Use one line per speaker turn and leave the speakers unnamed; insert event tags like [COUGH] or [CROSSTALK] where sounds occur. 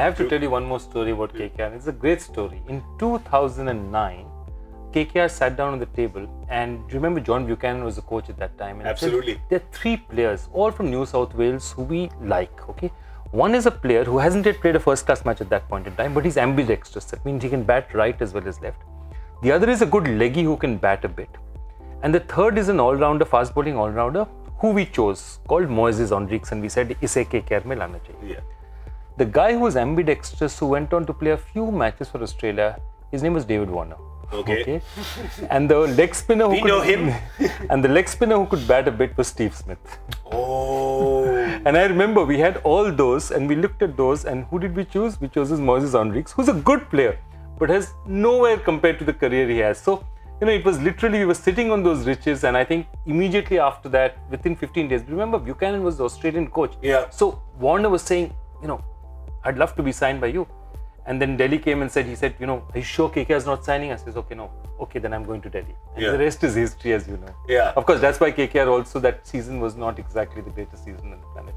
I have to tell you one more story about KKR. It's a great story. In 2009, KKR sat down on the table, and remember John Buchanan was the coach at that time. Absolutely. Said, there are three players, all from New South Wales, who we like. Okay, one is a player who hasn't yet played a first-class match at that point in time, but he's ambidextrous. That means he can bat right as well as left. The other is a good leggy who can bat a bit, and the third is an all-rounder, fast bowling all-rounder who we chose called Moises Henriques, and we said इसे KKR में लाना
Yeah.
The guy who was ambidextrous, who went on to play a few matches for Australia, his name was David Warner.
Okay.
And the leg spinner who
We
could,
know him. [LAUGHS]
and the leg spinner who could bat a bit was Steve Smith.
Oh.
And I remember we had all those, and we looked at those, and who did we choose? We chose Moses Henriques, who's a good player, but has nowhere compared to the career he has. So, you know, it was literally we were sitting on those riches, and I think immediately after that, within 15 days, remember Buchanan was the Australian coach.
Yeah.
So Warner was saying, you know, I'd love to be signed by you. And then Delhi came and said, he said, you know, are you sure KK is not signing? I says, okay, no. Okay, then I'm going to Delhi. And
Yeah.
the rest is history, as you know.
Yeah.
Of course, that's why KKR also that season was not exactly the greatest season on the planet.